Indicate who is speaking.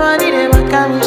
Speaker 1: wanire come